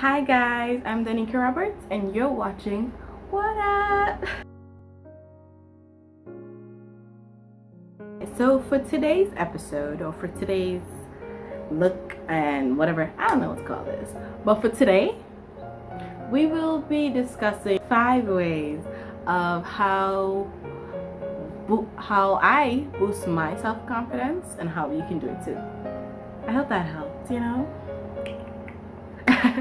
Hi guys, I'm Denneka Roberts and you're watching Whad Up? So for today's episode or for today's look and whatever, I don't know what to call this. But for today, we will be discussing five ways of how how I boost my self-confidence and how you can do it too. I hope that helped, you know?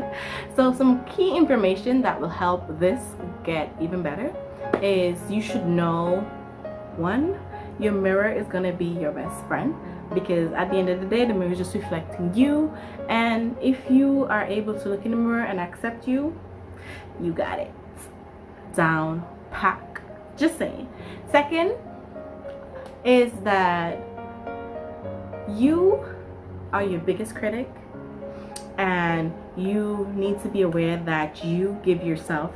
so some key information that will help this get even better is you should know one your mirror is gonna be your best friend because at the end of the day the mirror is just reflecting you. And if you are able to look in the mirror and accept you you got it. Down pack. Just saying. Second is that you are your biggest critic and you need to be aware that you give yourself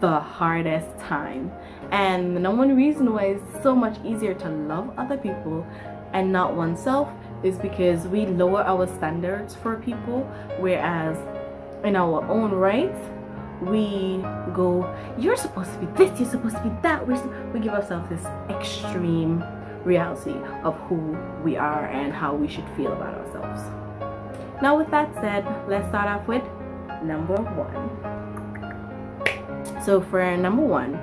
the hardest time. And the number one reason why it's so much easier to love other people and not oneself is because we lower our standards for people whereas in our own right we go you're supposed to be this you're supposed to be that. We we give ourselves this extreme reality of who we are and how we should feel about ourselves now with that said let's start off with number one. So for number one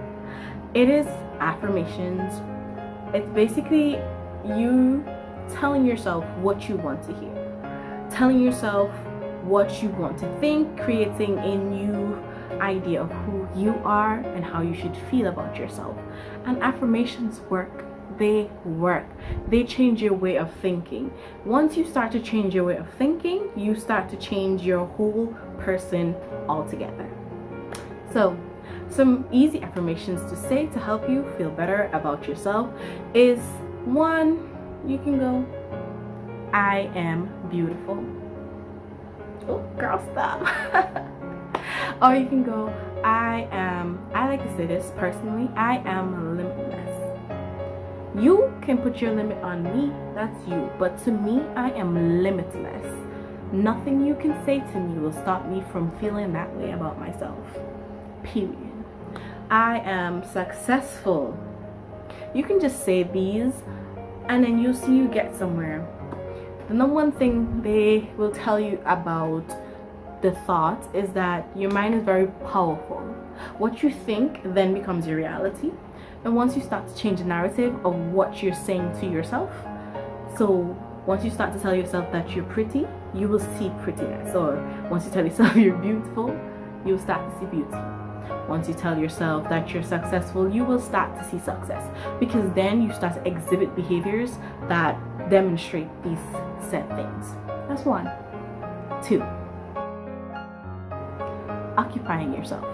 it is affirmations. It's basically you telling yourself what you want to hear. Telling yourself what you want to think creating a new idea of who you are and how you should feel about yourself. And affirmations work they work. They change your way of thinking. Once you start to change your way of thinking you start to change your whole person altogether. So some easy affirmations to say to help you feel better about yourself is one you can go i am beautiful. Oh girl stop. Or you can go i am i like to say this personally i am limitless you can put your limit on me that's you but to me i am limitless nothing you can say to me will stop me from feeling that way about myself period I am successful. You can just say these and then you'll see you get somewhere. The number one thing they will tell you about the thought is that your mind is very powerful. What you think then becomes your reality. And once you start to change the narrative of what you're saying to yourself, so once you start to tell yourself that you're pretty, you will see prettiness. Or once you tell yourself you're beautiful, you'll start to see beauty. Once you tell yourself that you're successful you will start to see success. Because then you start to exhibit behaviors that demonstrate these said things. That's one. Two. Occupying yourself.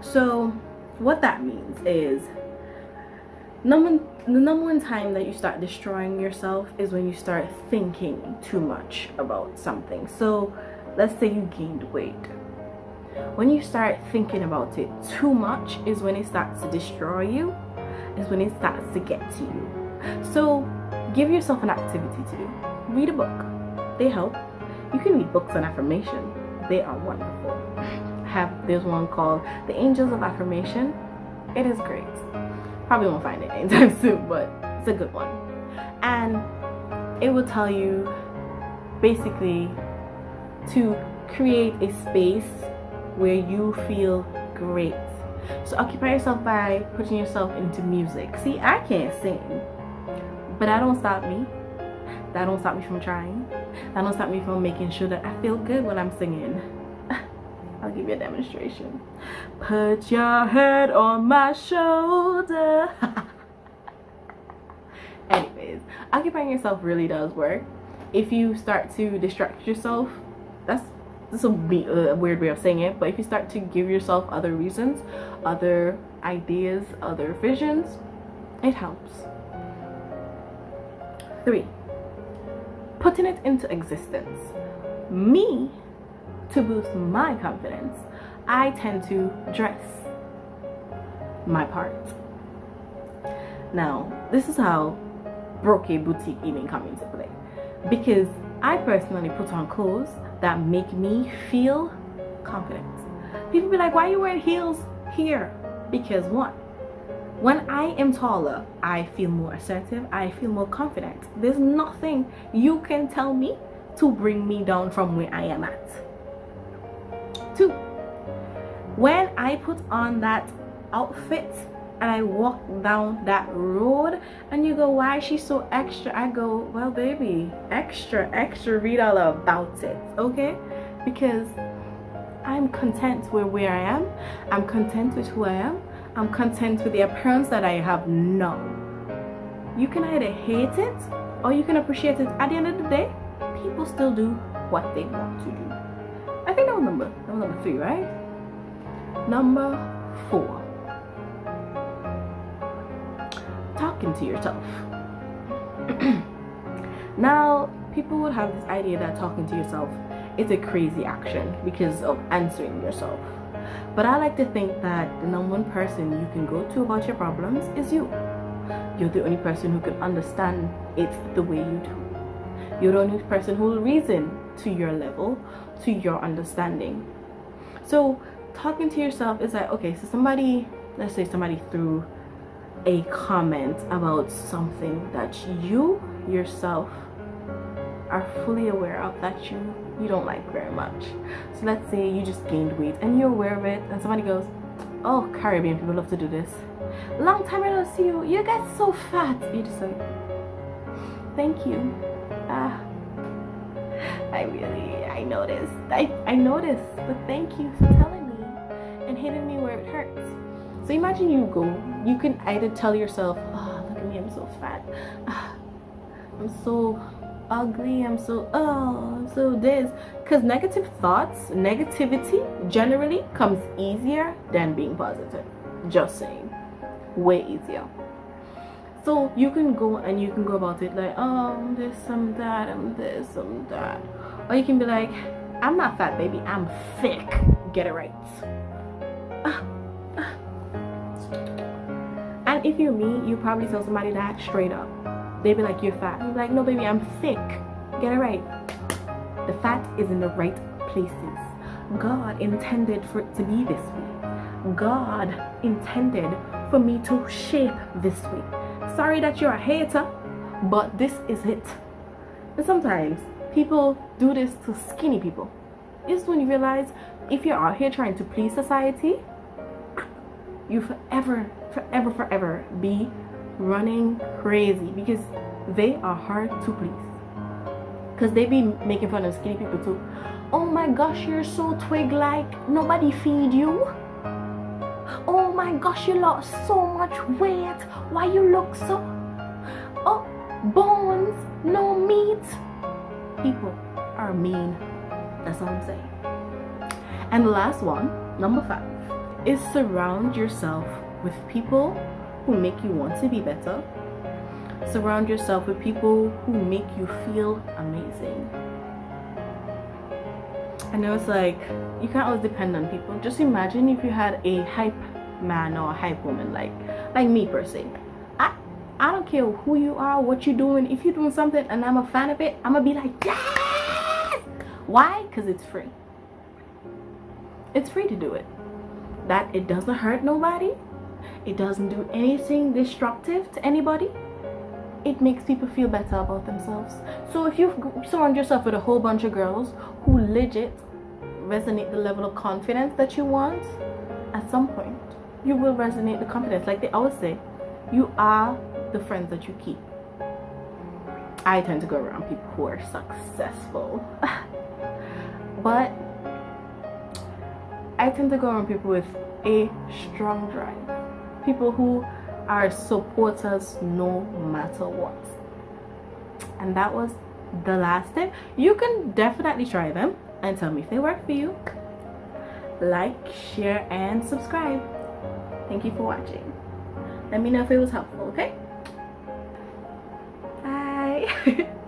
So what that means is number the number one time that you start destroying yourself is when you start thinking too much about something. So let's say you gained weight. When you start thinking about it too much is when it starts to destroy you is when it starts to get to you. So give yourself an activity to do. Read a book. They help. You can read books on affirmation. They are wonderful. Have there's one called the angels of affirmation. It is great probably won't find it anytime soon but it's a good one and it will tell you basically to create a space where you feel great. So occupy yourself by putting yourself into music. See, I can't sing, but that don't stop me. That don't stop me from trying. That don't stop me from making sure that I feel good when I'm singing. I'll give you a demonstration. Put your head on my shoulder. Anyways, occupying yourself really does work. If you start to distract yourself, that's this will be a weird way of saying it but if you start to give yourself other reasons other ideas other visions it helps three putting it into existence me to boost my confidence i tend to dress my part now this is how broke boutique even come into play because i personally put on clothes that make me feel confident. People be like, why are you wearing heels here? Because one, when I am taller, I feel more assertive, I feel more confident. There's nothing you can tell me to bring me down from where I am at. Two, when I put on that outfit and I walk down that road and you go, why is she so extra? I go, well, baby, extra, extra, read all about it, okay? Because I'm content with where I am, I'm content with who I am, I'm content with the appearance that I have now. You can either hate it or you can appreciate it. At the end of the day, people still do what they want to do. I think that was number, number three, right? Number four. Talking to yourself. now, people would have this idea that talking to yourself is a crazy action because of answering yourself. But I like to think that the number one person you can go to about your problems is you. You're the only person who can understand it the way you do. You're the only person who will reason to your level, to your understanding. So talking to yourself is like, okay, so somebody, let's say somebody threw a comment about something that you yourself are fully aware of that you you don't like very much. So let's say you just gained weight and you're aware of it and somebody goes, oh, Caribbean people love to do this. Long time I don't see you. You get so fat. You just like, thank you. Ah, I really, I noticed. I, I noticed, but thank you for telling me and hitting me where it hurts. So imagine you go, you can either tell yourself, oh, look at me, I'm so fat. Ah, I'm so ugly i'm so oh I'm so this because negative thoughts negativity generally comes easier than being positive just saying way easier so you can go and you can go about it like oh I'm this i'm that i'm this i'm that or you can be like i'm not fat baby i'm thick get it right and if you're me you probably tell somebody that straight up They'd be like, you're fat. I'm like, no, baby, I'm thick. Get it right. The fat is in the right places. God intended for it to be this way. God intended for me to shape this way. Sorry that you're a hater, but this is it. And sometimes people do this to skinny people. It's when you realize if you're out here trying to please society, you forever, forever, forever be running crazy because they are hard to please. Because they be making fun of skinny people too. Oh my gosh you're so twig like nobody feed you. Oh my gosh you lost so much weight. Why you look so oh bones no meat people are mean that's all i'm saying and the last one number five is surround yourself with people who make you want to be better. Surround yourself with people who make you feel amazing. I know it's like you can't always depend on people. Just imagine if you had a hype man or a hype woman like like me per se. Care who you are, what you're doing. If you're doing something and I'm a fan of it, I'm gonna be like, yes! Why? Because it's free. It's free to do it. That it doesn't hurt nobody it doesn't do anything destructive to anybody it makes people feel better about themselves so if you surround yourself with a whole bunch of girls who legit resonate the level of confidence that you want at some point you will resonate the confidence like they always say you are the friends that you keep. I tend to go around people who are successful. But i tend to go around people with a strong drive. People who are supporters no matter what. And that was the last tip. You can definitely try them and tell me if they work for you. Like share and subscribe. Thank you for watching. Let me know if it was helpful okay bye